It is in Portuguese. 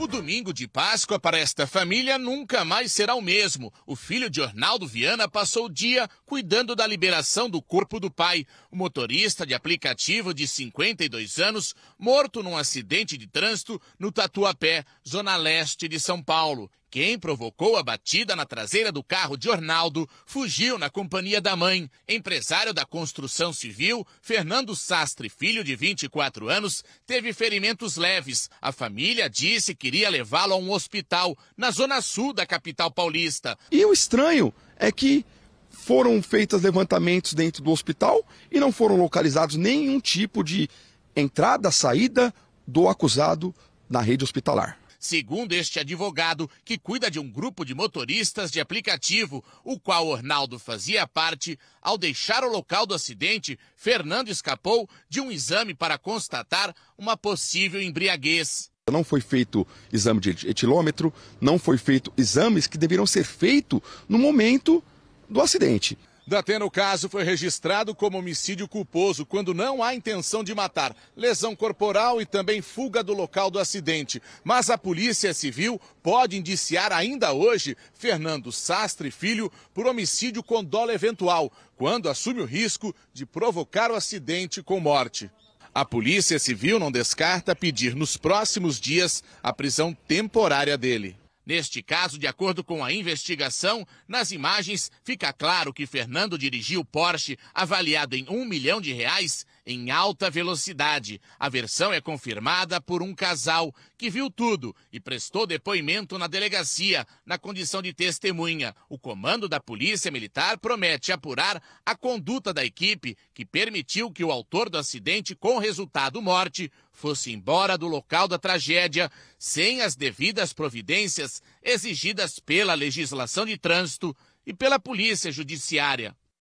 O domingo de Páscoa para esta família nunca mais será o mesmo. O filho de Ornaldo Viana passou o dia cuidando da liberação do corpo do pai, o motorista de aplicativo de 52 anos, morto num acidente de trânsito no Tatuapé, zona leste de São Paulo. Quem provocou a batida na traseira do carro de Ornaldo fugiu na companhia da mãe. Empresário da construção civil, Fernando Sastre, filho de 24 anos, teve ferimentos leves. A família disse que iria levá-lo a um hospital na zona sul da capital paulista. E o estranho é que foram feitos levantamentos dentro do hospital e não foram localizados nenhum tipo de entrada, saída do acusado na rede hospitalar. Segundo este advogado, que cuida de um grupo de motoristas de aplicativo, o qual Ornaldo fazia parte, ao deixar o local do acidente, Fernando escapou de um exame para constatar uma possível embriaguez. Não foi feito exame de etilômetro, não foi feito exames que deveriam ser feitos no momento do acidente. Datena, o caso foi registrado como homicídio culposo quando não há intenção de matar, lesão corporal e também fuga do local do acidente. Mas a Polícia Civil pode indiciar ainda hoje Fernando Sastre Filho por homicídio com dolo eventual, quando assume o risco de provocar o acidente com morte. A Polícia Civil não descarta pedir nos próximos dias a prisão temporária dele. Neste caso, de acordo com a investigação, nas imagens fica claro que Fernando dirigiu o Porsche avaliado em um milhão de reais em alta velocidade. A versão é confirmada por um casal que viu tudo e prestou depoimento na delegacia, na condição de testemunha. O comando da Polícia Militar promete apurar a conduta da equipe que permitiu que o autor do acidente com resultado morte fosse embora do local da tragédia sem as devidas providências exigidas pela legislação de trânsito e pela Polícia Judiciária.